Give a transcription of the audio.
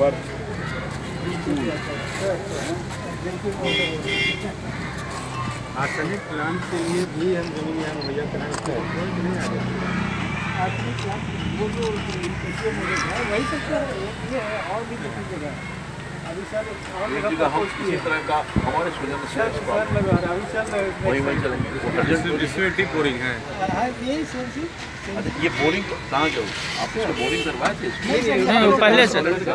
Worth आसनिक plant के लिए भी हम ज़मीन यहाँ मुहैया कराएँगे नहीं आ जाएगा वही सब ये है और भी दूसरी जगह है। अभी सर एक जगह जगह हम पोस्ट तरह का हमारे स्वजन सर सर लगा अभी सर वहीं वहीं चलेंगे वो अर्जेंट इसमें- इसमें डीप बोरिंग है हाँ यही सेम चीज़ अच्छा ये बोरिंग कहाँ जाओ आप इसको बोरिंग करवाए थे हाँ, पहले से। अच्छा